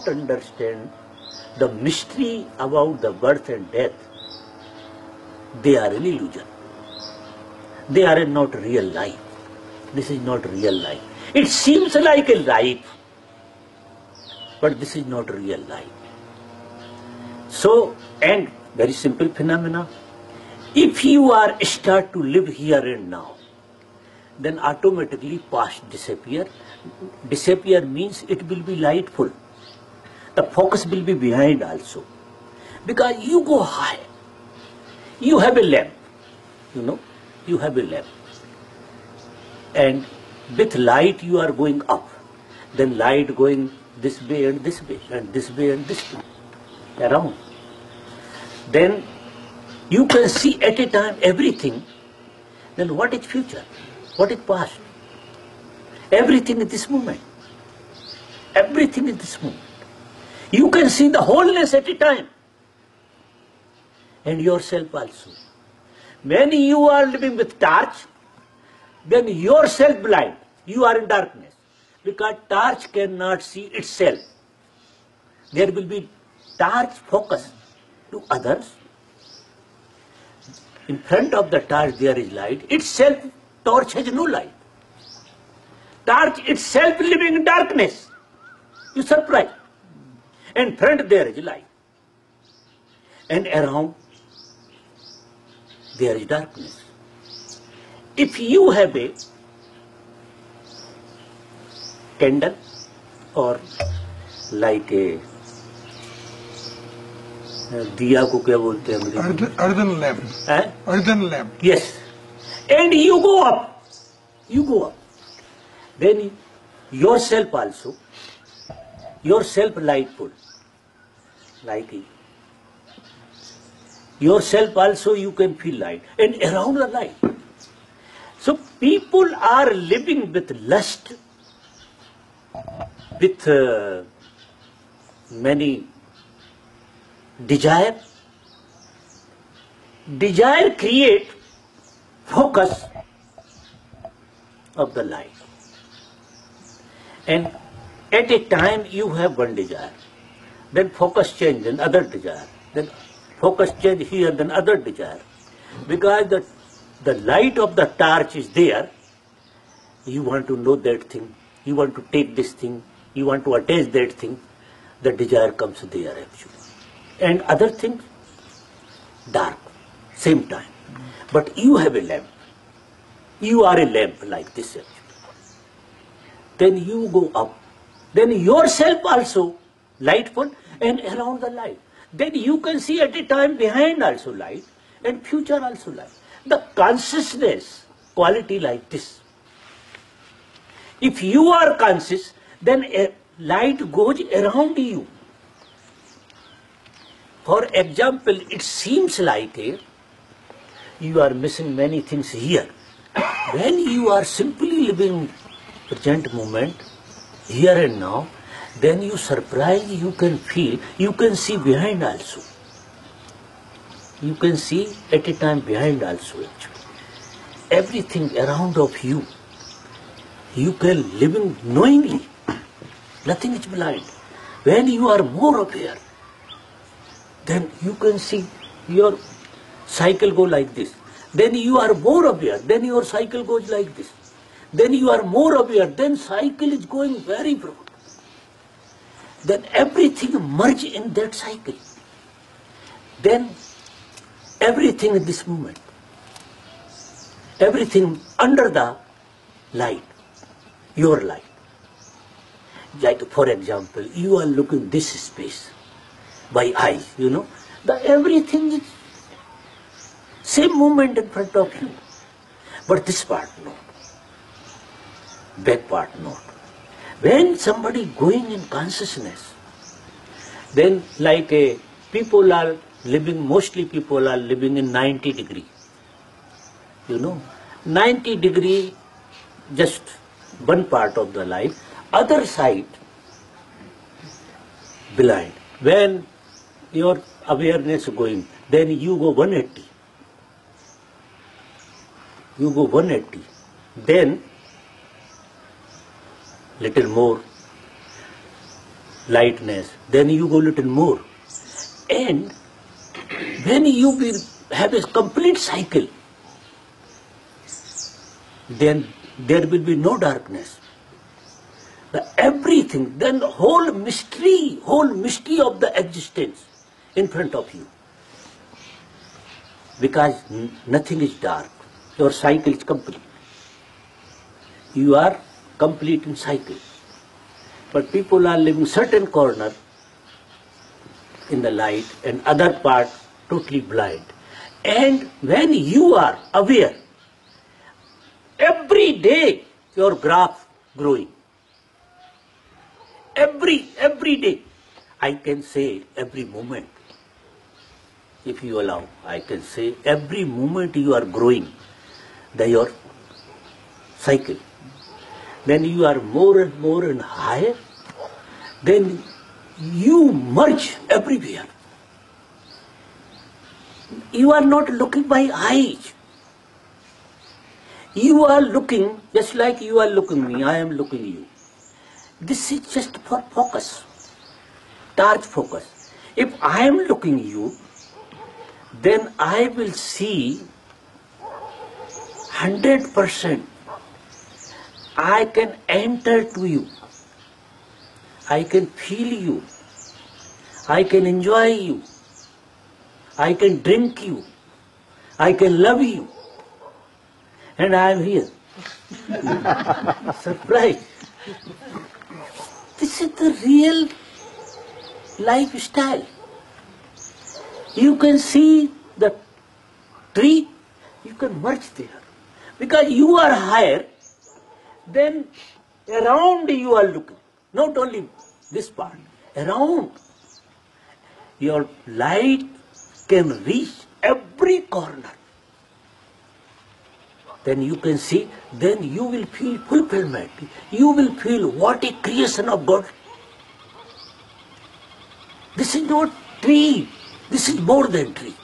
not understand the mystery about the birth and death, they are an illusion. They are not real life. This is not real life. It seems like a life, but this is not real life. So, and very simple phenomena. If you are start to live here and now, then automatically past disappear. Disappear means it will be lightful. The focus will be behind also. Because you go high. You have a lamp. You know, you have a lamp. And with light you are going up. Then light going this way and this way and this way and this way. Around. Then you can see at a time everything. Then what is future? What is past? Everything in this moment. Everything in this moment. You can see the wholeness at a time. And yourself also. When you are living with torch, then yourself blind. You are in darkness. Because torch cannot see itself. There will be torch focus to others. In front of the torch there is light. Itself, torch has no light. Torch itself living in darkness. You surprise. and threatened there is light. And around there is darkness. If you have a candle or like a दिया को क्या बोलते हैं earthen lamp earthen lamp yes and you go up you go up then yourself also yourself lightful. It. Yourself also you can feel light. And around the light. So people are living with lust, with uh, many desire. Desire create focus of the light. And at a time you have one desire, then focus change, then other desire, then focus change here, then other desire. Because the, the light of the torch is there, you want to know that thing, you want to take this thing, you want to attach that thing, the desire comes there actually. And other things, dark, same time. But you have a lamp. You are a lamp like this actually. Then you go up. Then yourself also lightful and around the light. Then you can see at a time behind also light and future also light. The consciousness quality like this. If you are conscious, then a light goes around you. For example, it seems like a, you are missing many things here. When you are simply living present moment, here and now, then you surprise, you can feel, you can see behind also. You can see at a time behind also actually. Everything around of you, you can living knowingly. Nothing is blind. When you are more aware, then you can see your cycle go like this. Then you are more aware, then your cycle goes like this. Then you are more aware, then cycle is going very broad. Then everything merge in that cycle. Then everything in this moment, everything under the light, your light. Like for example, you are looking this space by eyes, you know, the everything is same moment in front of you. But this part no. Back part not. When somebody going in consciousness, then like a people are living, mostly people are living in 90 degree. You know, 90 degree just one part of the life, other side blind. When your awareness going, then you go 180. You go 180. Then little more, lightness, then you go little more. And when you will have a complete cycle, then there will be no darkness. The everything, then the whole mystery, whole mystery of the existence in front of you. Because nothing is dark. Your cycle is complete. You are complete in cycle. But people are living certain corner in the light and other part totally blind. And when you are aware, every day your graph growing. Every every day. I can say every moment. If you allow, I can say every moment you are growing, the your cycle. Then you are more and more and higher, then you merge everywhere. You are not looking by eyes. You are looking just like you are looking me, I am looking you. This is just for focus, torch focus. If I am looking you, then I will see 100%. I can enter to you. I can feel you. I can enjoy you. I can drink you. I can love you. And I am here. Surprise. This is the real lifestyle. You can see the tree, you can merge there. Because you are higher, then around you are looking. Not only this part, around. Your light can reach every corner. Then you can see, then you will feel fulfillment. You will feel what a creation of God. This is not tree. This is more than tree.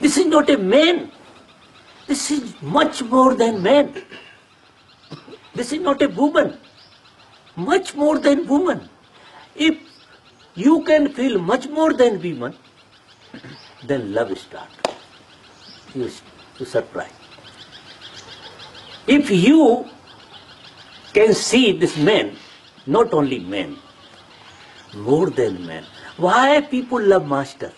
This is not a man. This is much more than man. This is not a woman. Much more than woman. If you can feel much more than woman, then love starts. You, surprise. If you can see this man, not only man, more than man, why people love master?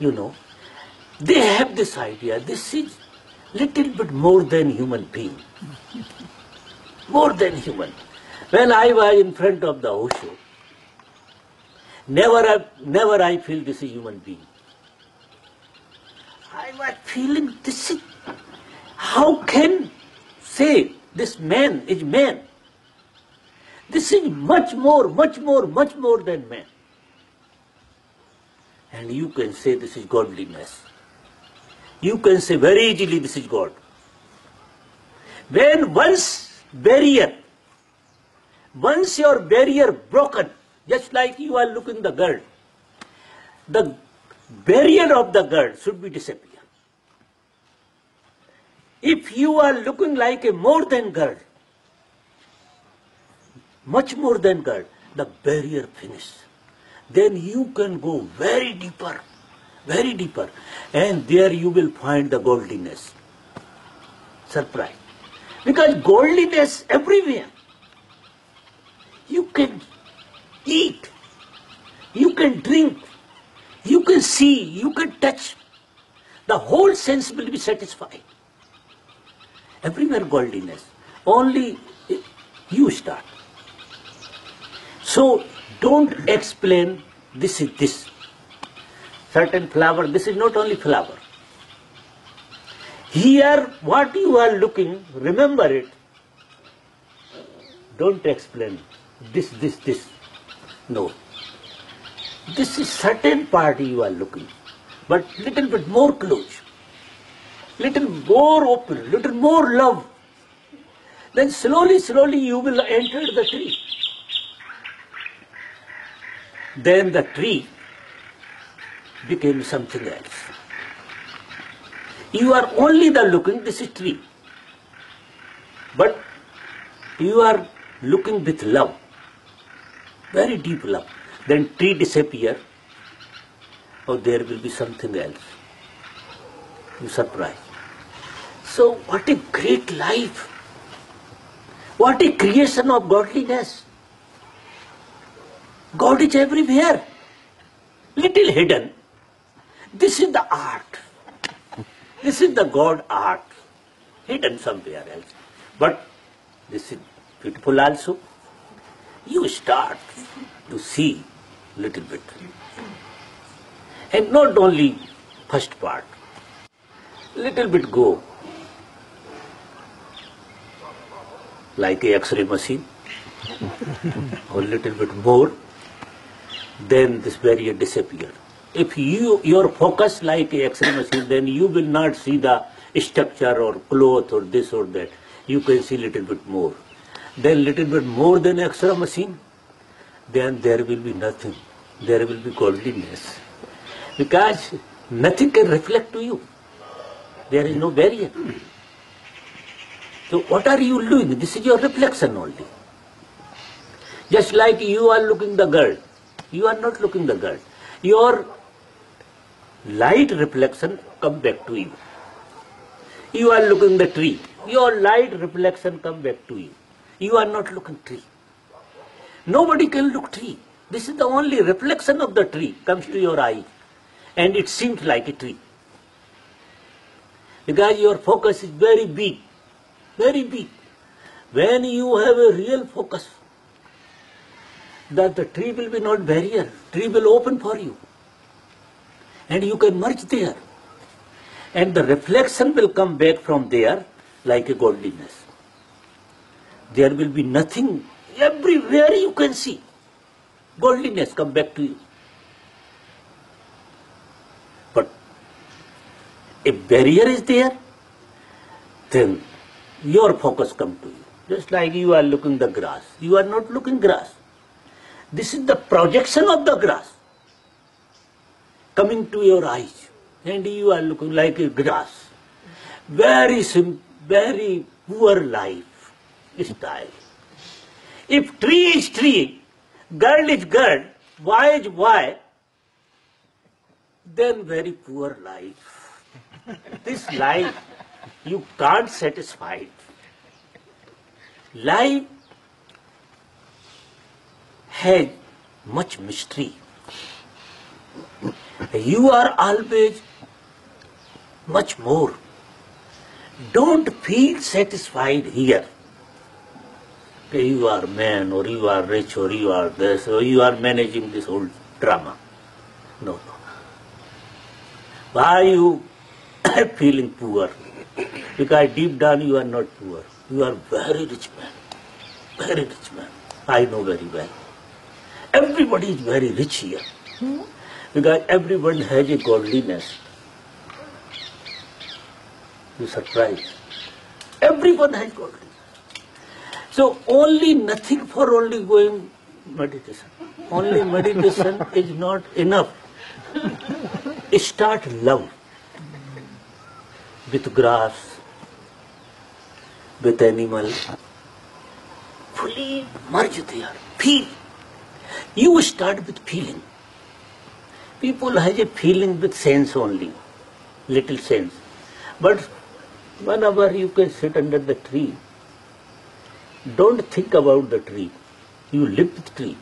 You know, they have this idea, this is little bit more than human being. More than human. When I was in front of the Osho, never I, never I feel this is human being. I was feeling this is, how can say this man is man? This is much more, much more, much more than man. And you can say this is godliness. You can say very easily this is God. When once barrier, once your barrier broken, just like you are looking the girl, the barrier of the girl should be disappear. If you are looking like a more than girl, much more than God, the barrier finish. Then you can go very deeper, very deeper, and there you will find the godliness. Surprise. Because godliness everywhere. You can eat, you can drink, you can see, you can touch. The whole sense will be satisfied. Everywhere godliness. Only you start. So don't explain this is this. Certain flower, this is not only flower. Here, what you are looking, remember it. Don't explain this, this, this. No. This is certain part you are looking, but little bit more close, little more open, little more love. Then slowly, slowly you will enter the tree. Then the tree became something else. You are only the looking, this is tree. But you are looking with love. very deep love. Then tree disappear, or there will be something else. You surprise. So what a great life! What a creation of godliness! God is everywhere, little hidden. This is the art. This is the God art, hidden somewhere else. But this is beautiful also. You start to see little bit. And not only first part, little bit go like a X-ray machine, or little bit more, then this barrier disappear. If you your focus like X-ray machine, then you will not see the structure or cloth or this or that. You can see little bit more. Then little bit more than X-ray machine, then there will be nothing. There will be godliness. Because nothing can reflect to you. There is no barrier. So what are you doing? This is your reflection only. Just like you are looking the girl, you are not looking the girl. Your light reflection come back to you. You are looking the tree. Your light reflection come back to you. You are not looking tree. Nobody can look tree. This is the only reflection of the tree comes to your eye and it seems like a tree. Because your focus is very big, very big. When you have a real focus, that the tree will be not barrier, tree will open for you. And you can merge there. And the reflection will come back from there like a godliness. There will be nothing, everywhere you can see. Godliness come back to you. But if barrier is there, then your focus come to you. Just like you are looking the grass. You are not looking grass. This is the projection of the grass coming to your eyes. And you are looking like a grass. Very sim- very poor life style. If tree is tree, girl is girl, why is why? then very poor life. this life you can't satisfy it. Life has much mystery. You are always much more. Don't feel satisfied here. You are man or you are rich or you are this or you are managing this whole drama. No, no. Why are you feeling poor? Because deep down you are not poor. You are very rich man. Very rich man. I know very well. Everybody is very rich here. Hmm? Because everyone has a godliness. You surprise. Everyone has godliness. So only nothing for only going meditation. Only meditation is not enough. Start love with grass, with animal. Fully merge there. Feel. You start with feeling. People has a feeling with sense only, little sense. But whenever you can sit under the tree, don't think about the tree. You live with tree.